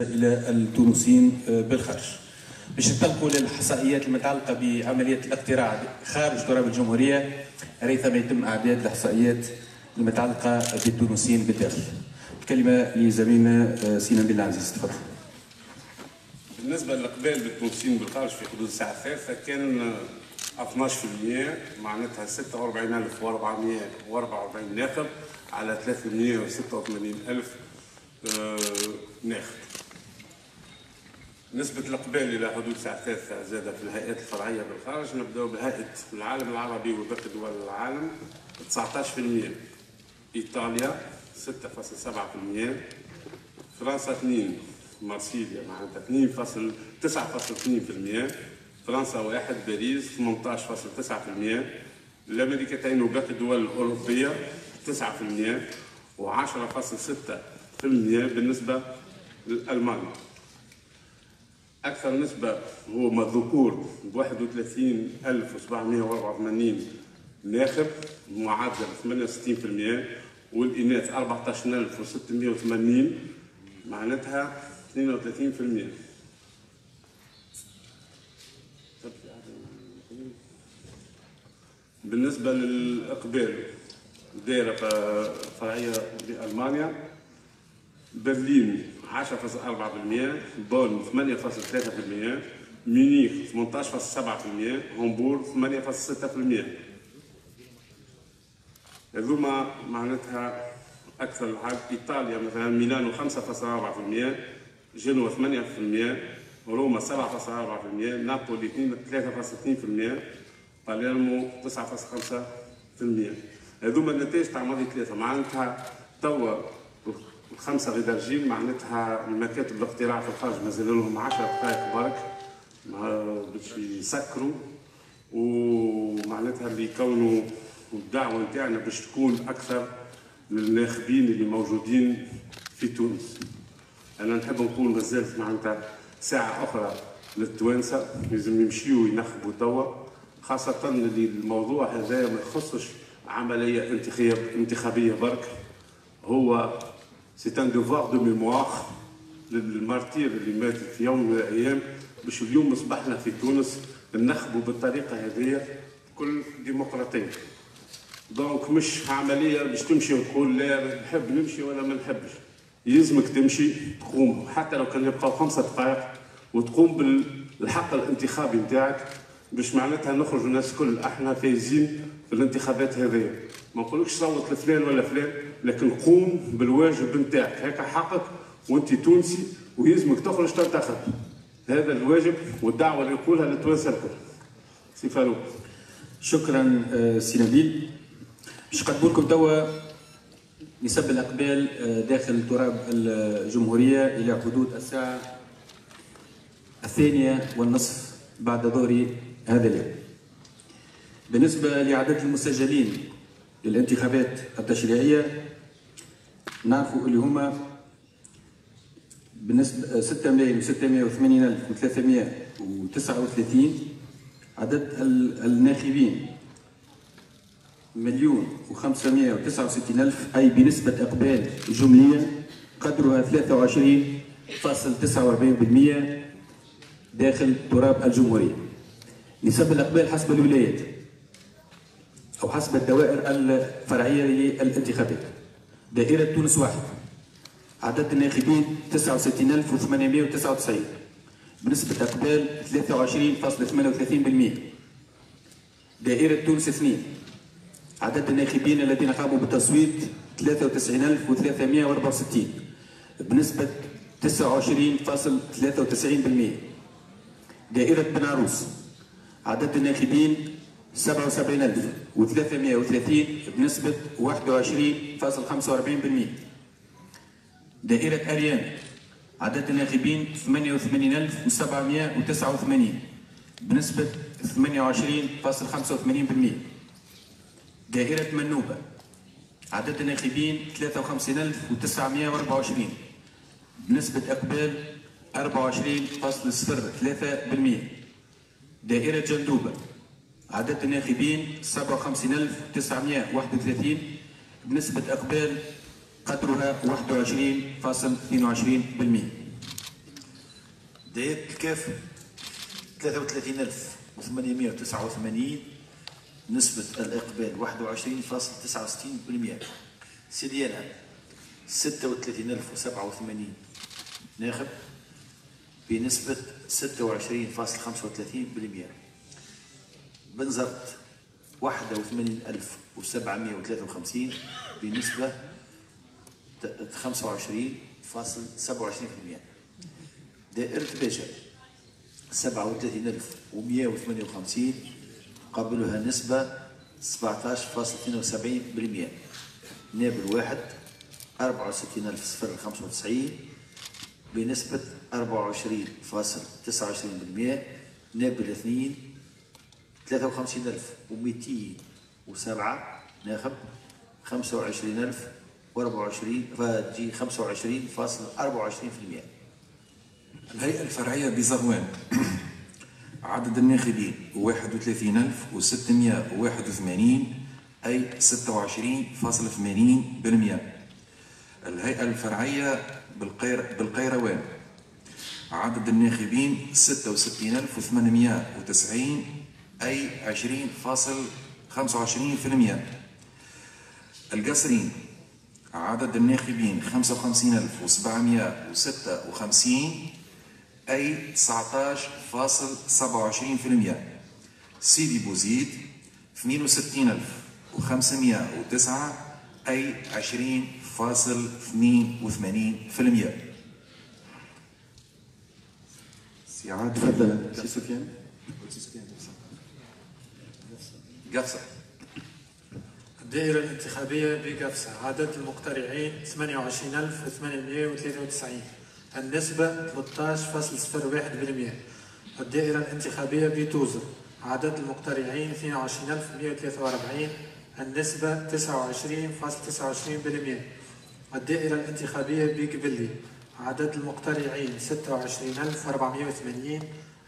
إلى التونسيين بالخارج باش نطلقوا للحصائيات المتعلقة بعملية الاقتراع خارج تراب الجمهورية ريثما يتم إعداد الاحصائيات المتعلقة بالتونسيين بالداخل. الكلمة لزميلنا آه، سينا بن العزيز. تفضل. بالنسبة للإقبال بالتونسيين بالخارج في حدود الساعة الثالثه كان 12% معناتها 46444 ناخب على 386000 آه، ناخب. نسبة الإقبال إلى حدود الساعة الثالثة زاد في الهيئات الفرعية بالخارج. نبدأ بهيئة العالم العربي وباقي دول العالم. 19% إيطاليا 6.7% فرنسا 2 مارسيليا معناتها 2 9.2% فرنسا واحد. باريس 18.9% الامريكتين وباقي الدول الاوروبيه 9% و10.6% بالنسبة لألمانيا. أكثر نسبة هو الذكور ب 31784 ناخب معدل 68% والإناث 14680 معناتها 32% بالنسبة للإقبال دائرة فرعية بألمانيا برلين 10.4% بون 8.3% ميونيخ 18.7% هامبورغ 8.6% هذوما معناتها أكثر العدد إيطاليا مثلا ميلانو 5.4% جنوة 8% روما 7.4% نابولي 3.2% باليرمو 9.5% هذوما النتائج تاع ماضي ثلاثة معناتها توا الخمسه غير معناتها المكاتب الاقتراع في الخارج مازال لهم 10 دقائق برك باش يسكروا. ومعناتها اللي يكونوا الدعوة نتاعنا باش تكون أكثر للناخبين اللي موجودين في تونس. أنا نحب نقول مازالت معناتها ساعة أخرى للتوانسة لازم يمشيوا ينخبوا توا خاصة اللي الموضوع هذا ما يخصش عملية انتخاب انتخابية برك. هو c'est un devoir de mémoire لل martyrs اللي مات في يوم من الأيام باش اليوم أصبحنا في تونس نخبوا بالطريقة هذه بكل ديمقراطية. donc مش عملية باش تمشي وتقول لا نحب نمشي ولا ما نحبش. يلزمك تمشي تقوم. حتى لو كان يبقى خمسة دقائق وتقوم بالحق الانتخابي نتاعك. باش معناتها نخرج الناس الكل إحنا فايزين في الانتخابات هذه ما نقولكش صوت لفلان ولا فلان لكن قوم بالواجب نتاعك هكا حقك وانت تونسي ويلزمك تخرج تنتخب. هذا الواجب والدعوة اللي نقولها للتوانسه الكل. سي فاروق. شكرا آه، سي نبيل. باش نقدموا لكم توا نسب الأقبال آه، داخل تراب الجمهورية إلى حدود الساعة الثانية والنصف بعد ظهر هذا اليوم. بالنسبة لعدد المسجلين للانتخابات التشريعية. نعرفوا اللي هما بالنسبة 6 ملايين و عدد الناخبين. مليون وتسعة وستين ألف أي بنسبة إقبال جملية قدرها ثلاثة وعشرين فاصل تسعة وأربعين بالمية داخل تراب الجمهورية. نسب الإقبال حسب الولايات. أو حسب الدوائر الفرعية للانتخابات. دائرة تونس واحد. عدد الناخبين 69899 بنسبة إقبال 23.38% دائرة تونس اثنين. عدد الناخبين الذين قاموا بالتصويت 93364 بنسبة 29.93% دائرة بن عروس عدد الناخبين 77330 بنسبة 21.45% دائرة أريان عدد الناخبين 88789 بنسبة 28.85% دائرة منوبة عدد الناخبين 53924 بنسبة إقبال 24.03% دائرة جندوبة عدد الناخبين 57931 بنسبة إقبال قدرها 21.22% دائرة الكاف. 33889 نسبة الإقبال 21.69% سيدي أنا 36087 ناخب بنسبة 26.35% بنزرت 81753 بنسبة 25.27% دائرة باشا 37158 قبلها نسبة 17.72% نابل واحد 64095 بنسبة 24.29% نابل اثنين 53207 ناخب 25024 فتجي 25.24% الهيئة الفرعية بزغوان عدد الناخبين 31681 أي 26.80% الهيئة الفرعية بالقير بالقيروان عدد الناخبين 66890 أي 20.25% القصرين عدد الناخبين 55756 أي 19.27% سيدي بوزيد 62509 أي 20.82% سعاد تفضل. سي سفيان. قفصة. الدائرة الانتخابية بقفصة. عدد المقترعين 28893 النسبة 13.01% الدائرة الانتخابية بتوزر. عدد المقترعين 22143 النسبة 29.29% الدائرة الانتخابية بقبلي. عدد المقترعين 26480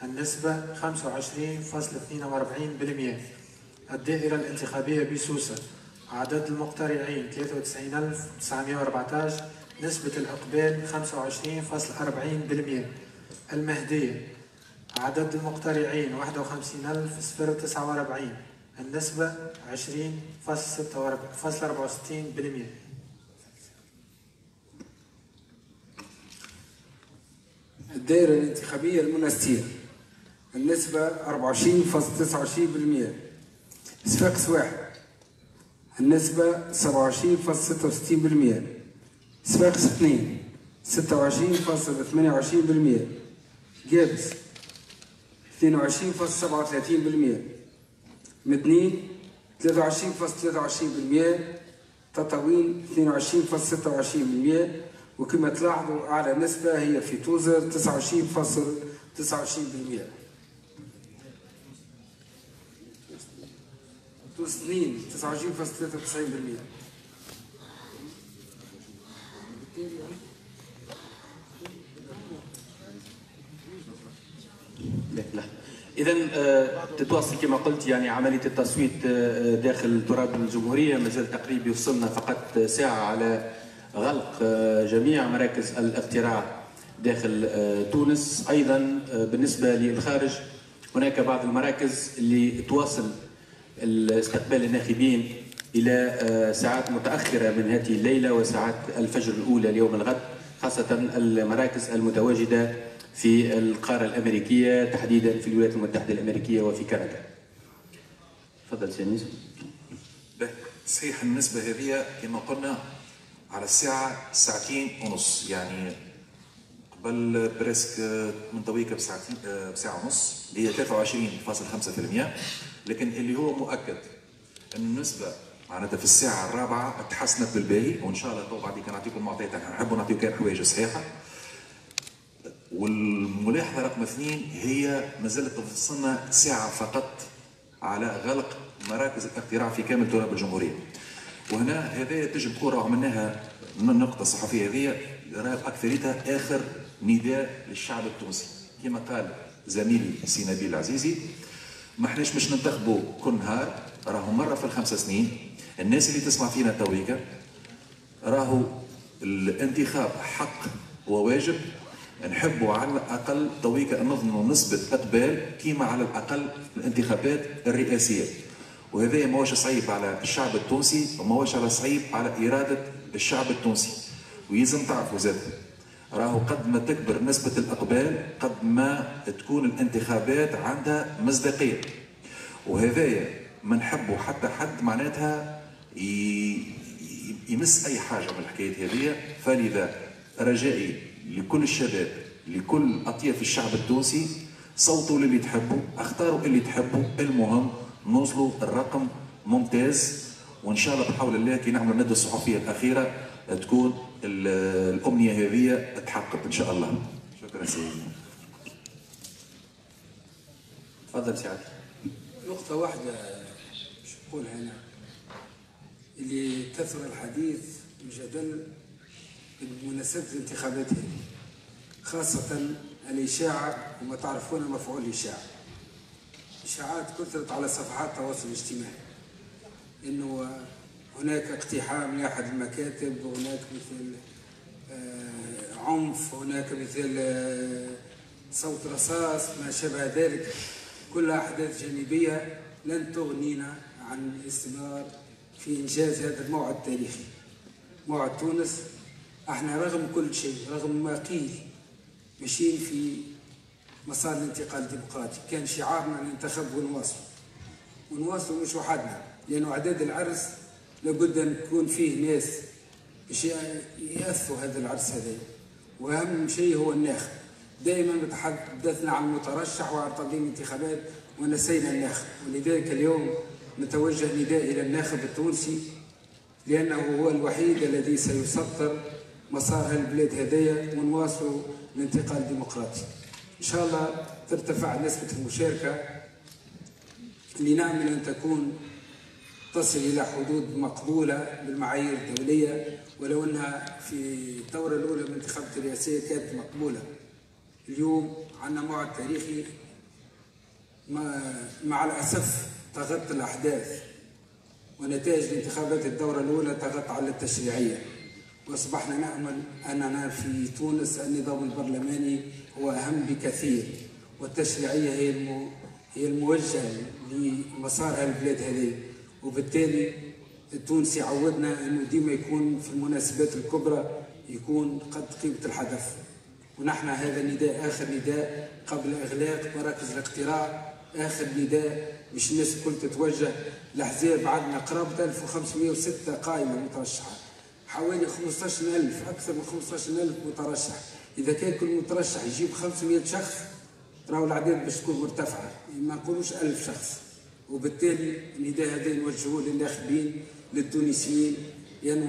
النسبة 25.42% الدائرة الانتخابية بسوسة. عدد المقترعين 93914 نسبة الإقبال 25.40% المهدية. عدد المقترعين 51049 النسبة 20.64% الدائرة الانتخابية المنستير النسبة 24.29% صفاقس واحد النسبة 27.66% صفاقس اثنين. 26.28% جابس 22.37% مدنين 23.23% تطاوين. 22.26% وكما تلاحظوا أعلى نسبة هي في توزر 29.29% توز اثنين 29.93% لا لا اذا آه، تتواصل كما قلت يعني عملية التصويت آه، داخل تراب الجمهورية مازال تقريبا وصلنا فقط ساعة على غلق آه، جميع مراكز الاقتراع داخل آه، تونس. أيضا آه، بالنسبة للخارج هناك بعض المراكز اللي تواصل استقبال الناخبين إلى آه، ساعات متأخرة من هذه الليلة وساعات الفجر الأولى ليوم الغد خاصة المراكز المتواجدة في القارة الأمريكية تحديدا في الولايات المتحدة الأمريكية وفي كندا. تفضل سي أنيس. صحيح النسبة هذه كما قلنا على الساعة ساعتين ونص يعني قبل presque من تويكا بساعتين آه، بساعة ونص اللي هي 23.5% لكن اللي هو مؤكد إن النسبة معناتها في الساعة الرابعة تحسنت بالباهي وإن شاء الله تو كان نعطيكم معطيات نحبوا نعطيكم كان حوايج صحيحة. والملاحظة رقم اثنين هي ما زالت تفصلنا ساعة فقط على غلق مراكز الاقتراع في كامل تراب الجمهورية. وهنا هذا تجب تكون إنها من النقطة الصحفية هذه راه أكثريتها آخر نداء للشعب التونسي. كما قال زميلي سي نبيل العزيزي ما احناش مش ننتخبوا كل نهار راهو مرة في الخمس سنين. الناس اللي تسمع فينا تويكا راهو الانتخاب حق وواجب. نحبوا على الأقل تويك نضمنوا نسبة اقبال كيما على الأقل الانتخابات الرئاسية. وهذا ما هوش صعيب على الشعب التونسي وما هوش على صعيب على إرادة الشعب التونسي. ويلزم تعرفوا زاد. راهو قد ما تكبر نسبة الإقبال قد ما تكون الانتخابات عندها مصداقية. وهذايا ما نحبوا حتى حد معناتها يمس أي حاجة من الحكايات هذه فلذا رجائي لكل الشباب لكل أطياف الشعب التونسي صوتوا للي تحبوا اختاروا اللي تحبوا. المهم نوصلوا الرقم ممتاز وإن شاء الله بحول الله كي نعمل الندوه الصحفية الأخيرة. تكون الأمنية هذه تحقق إن شاء الله. شكرا سيدي. تفضل سعد. نقطة واحدة مش نقولها أنا اللي كثر الحديث والجدل بمناسبة الانتخابات هذه خاصة الإشاعة وما تعرفون مفعول الإشاعة. إشاعات كثرت على صفحات التواصل الاجتماعي. إنه هناك اقتحام لأحد المكاتب هناك مثل آه، عنف هناك مثل آه، صوت رصاص ما شابه ذلك. كلها أحداث جانبية لن تغنينا عن الاستمرار في إنجاز هذا الموعد التاريخي. موعد تونس إحنا رغم كل شيء رغم ما قيل ماشيين في مسار الانتقال الديمقراطي. كان شعارنا ننتخب ونواصل. ونواصل مش وحدنا لأنه أعداد العرس لابد أن يكون فيه ناس باش يأثوا هذا العرس هذا. وأهم شيء هو الناخب دائما تحدثنا عن المترشح وعن تنظيم انتخابات ونسينا الناخب ولذلك اليوم نتوجه نداء إلى الناخب التونسي لأنه هو الوحيد الذي سيسطر مسار البلاد هدايا ونواصل الانتقال الديمقراطي إن شاء الله ترتفع نسبة المشاركة. لنعمل أن تكون تصل إلى حدود مقبولة بالمعايير الدولية ولو أنها في الدورة الأولى من الانتخابات الرئاسية كانت مقبولة. اليوم عندنا موعد تاريخي مع الأسف تغطى الأحداث ونتائج الانتخابات الدورة الأولى تغطى على التشريعية. وأصبحنا نأمل أننا في تونس النظام البرلماني هو أهم بكثير والتشريعية هي الموجهة لمسار البلاد هذه. وبالتالي التونسي عودنا إنه ديما يكون في المناسبات الكبرى يكون قد قيمة الحدث. ونحن هذا النداء آخر نداء قبل إغلاق مراكز الاقتراع. آخر نداء مش الناس الكل تتوجه الاحزاب عندنا قرابة 1506 قائمة مترشحة. حوالي 15000 أكثر من 15000 مترشح. إذا كان كل مترشح يجيب 500 شخص راهو الاعداد باش تكون مرتفعة. ما نقولوش 1000 شخص. وبالتالي النداء هذا نوجهوه للناخبين للتونسيين. يعني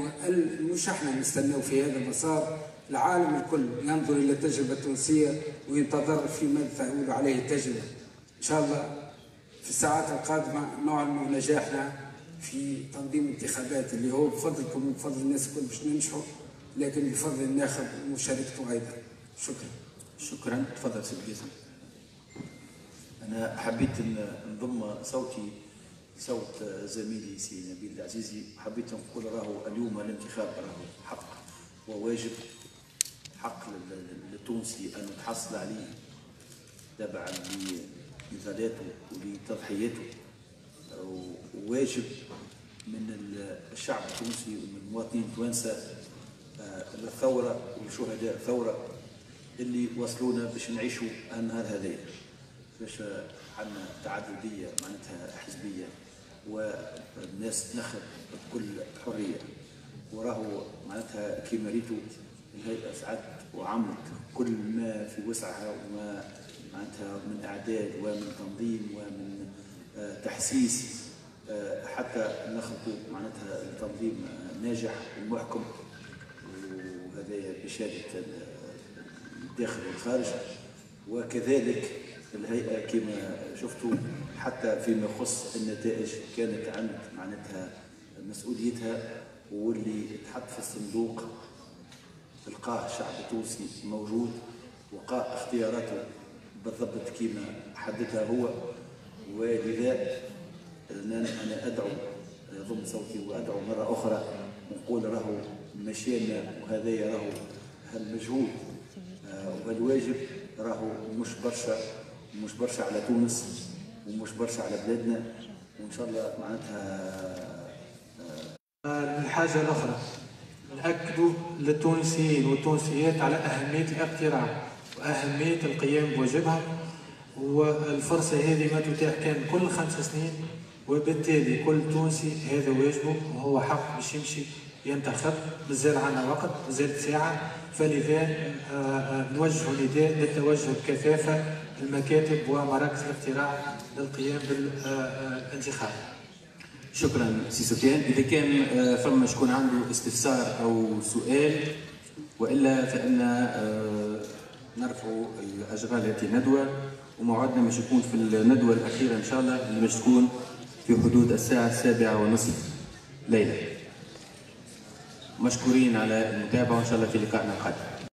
مش إحنا نستناو في هذا المسار العالم الكل ينظر إلى التجربة التونسية وينتظر فيما تقول عليه التجربة. إن شاء الله في الساعات القادمة نعلن نجاحنا في تنظيم انتخابات اللي هو بفضلكم وبفضل الناس الكل باش ننجحوا لكن بفضل الناخب ومشاركته أيضا. شكرا. شكرا. تفضل سيدي أنا حبيت نضم صوتي صوت زميلي سي نبيل العزيزي. حبيت نقول راهو اليوم الانتخاب راهو حق وواجب حق للتونسي أن يتحصل عليه تبعا لنضالاته ولتضحياته وواجب من الشعب التونسي ومن المواطنين التوانسه للثوره وشهداء الثورة اللي وصلونا باش نعيشوا النهار هذايا باش عندنا تعددية معناتها حزبية والناس تنخب بكل حرية. وراهو معناتها كيما ريتو الهيئة سعدت وعملت كل ما في وسعها وما معناتها من إعداد ومن تنظيم ومن آه، تحسيس آه، حتى نخلطوا معناتها التنظيم ناجح ومحكم. وهذا بشهادة الداخل والخارج. وكذلك الهيئة كما شفتوا حتى فيما يخص النتائج كانت عند معناتها مسؤوليتها واللي تحط في الصندوق تلقاه الشعب التونسي موجود وقاء اختياراته بالضبط كما حددها هو. ولذا أنا أدعو ضم صوتي وأدعو مرة أخرى ونقول راهو مشينا وهذا راهو هالمجهود وهالواجب راهو مش برشا. مش برشا على تونس ومش برشا على بلادنا وإن شاء الله معناتها الحاجة الأخرى نأكدوا للتونسيين والتونسيات على أهمية الاقتراع وأهمية القيام بواجبها. والفرصة هذه ما تتاح كان كل خمس سنين وبالتالي كل تونسي هذا واجبه وهو حق باش يمشي ينتخب مازال عنا وقت مازال ساعة. فلذا نوجه نداء للتوجه بكثافة المكاتب ومراكز الاقتراع للقيام بالانتخاب. شكرا سي سفيان. إذا كان آه، فما شكون عنده استفسار أو سؤال وإلا فإن آه، نرفع الأشغال هذه ندوة وموعدنا باش يكون في الندوة الأخيرة إن شاء الله اللي باش تكون في حدود الساعة السابعة ونصف ليلا مشكورين على المتابعة وإن شاء الله في لقائنا القادم.